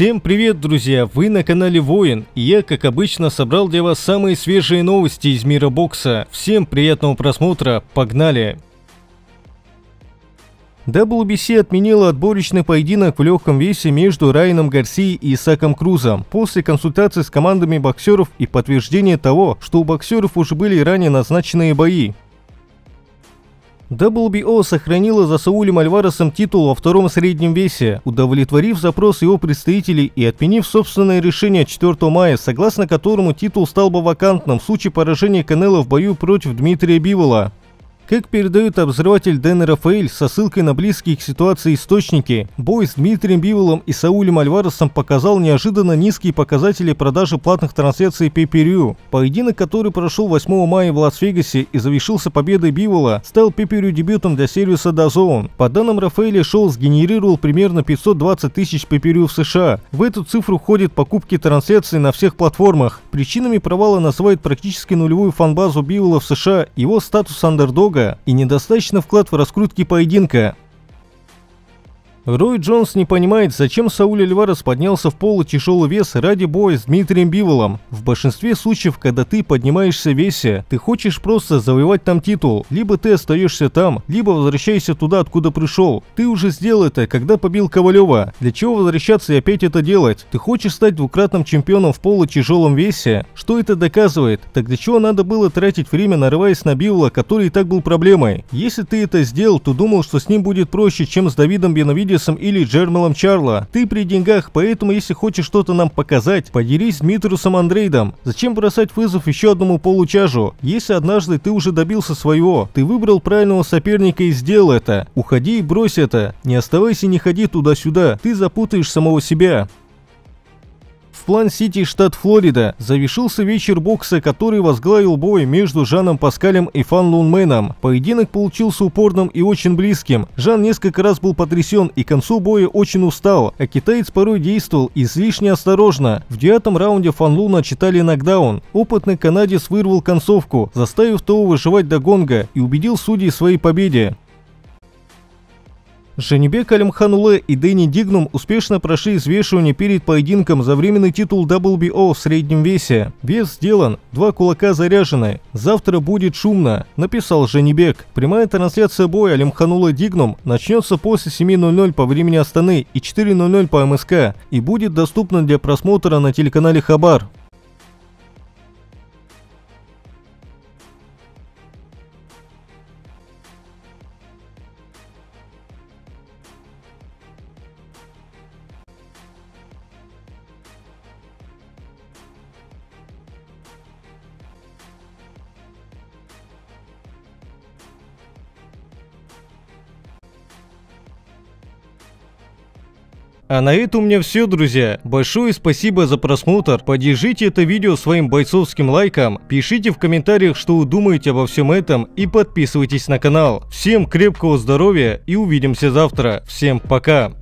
Всем привет, друзья! Вы на канале Воин, и я, как обычно, собрал для вас самые свежие новости из мира бокса. Всем приятного просмотра, погнали! WBC отменила отборочный поединок в легком весе между Райаном Гарсией и Исаком Крузом после консультации с командами боксеров и подтверждения того, что у боксеров уже были ранее назначенные бои. WBO сохранила за Саулем Альваресом титул во втором среднем весе, удовлетворив запрос его представителей и отменив собственное решение 4 мая, согласно которому титул стал бы вакантным в случае поражения Канела в бою против Дмитрия Бивола. Как передает обозреватель Дэн Рафаэль со ссылкой на близкие к ситуации источники, бой с Дмитрием Биволом и Саулем Альваресом показал неожиданно низкие показатели продажи платных трансляций pay Поединок, который прошел 8 мая в Лас-Вегасе и завершился победой Бивола, стал pay дебютом для сервиса DAZN. По данным Рафаэля, шоу сгенерировал примерно 520 тысяч pay в США. В эту цифру входят покупки трансляций на всех платформах. Причинами провала называют практически нулевую фанбазу Бивола в США, его статус андердога и недостаточно вклад в раскрутки поединка. Рой Джонс не понимает, зачем Сауль Альварес поднялся в полу тяжелый вес ради боя с Дмитрием Биволом. В большинстве случаев, когда ты поднимаешься в весе, ты хочешь просто завоевать там титул. Либо ты остаешься там, либо возвращаешься туда, откуда пришел. Ты уже сделал это, когда побил Ковалева. Для чего возвращаться и опять это делать? Ты хочешь стать двукратным чемпионом в полу тяжелом весе? Что это доказывает? Так для чего надо было тратить время, нарываясь на Бивола, который и так был проблемой? Если ты это сделал, то думал, что с ним будет проще, чем с Давидом Беновидом Эдисом или Джермелом Чарла. Ты при деньгах, поэтому если хочешь что-то нам показать, поделись с Дмитрусом Андрейдом. Зачем бросать вызов еще одному получажу? Если однажды ты уже добился своего, ты выбрал правильного соперника и сделал это. Уходи и брось это. Не оставайся не ходи туда-сюда, ты запутаешь самого себя. В План-Сити, штат Флорида, завершился вечер бокса, который возглавил бой между Жаном Паскалем и Фан Лунменом. Поединок получился упорным и очень близким. Жан несколько раз был потрясен и к концу боя очень устал, а китаец порой действовал излишне осторожно. В девятом раунде Фан Луна читали нокдаун. Опытный канадец вырвал концовку, заставив того выживать до гонга и убедил судей своей победе. Женебек Алимхануле и Дэнни Дигнум успешно прошли взвешивание перед поединком за временный титул WBO в среднем весе. Вес сделан, два кулака заряжены. Завтра будет шумно, написал Женебек. Прямая трансляция боя Алимхануле Дигнум начнется после 7.00 по времени Астаны и 4.00 по МСК и будет доступна для просмотра на телеканале Хабар. А на этом у меня все, друзья. Большое спасибо за просмотр. Поддержите это видео своим бойцовским лайком. Пишите в комментариях, что вы думаете обо всем этом и подписывайтесь на канал. Всем крепкого здоровья и увидимся завтра. Всем пока.